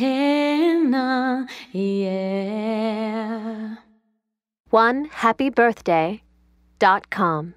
Hannah, yeah. One happy birthday dot com.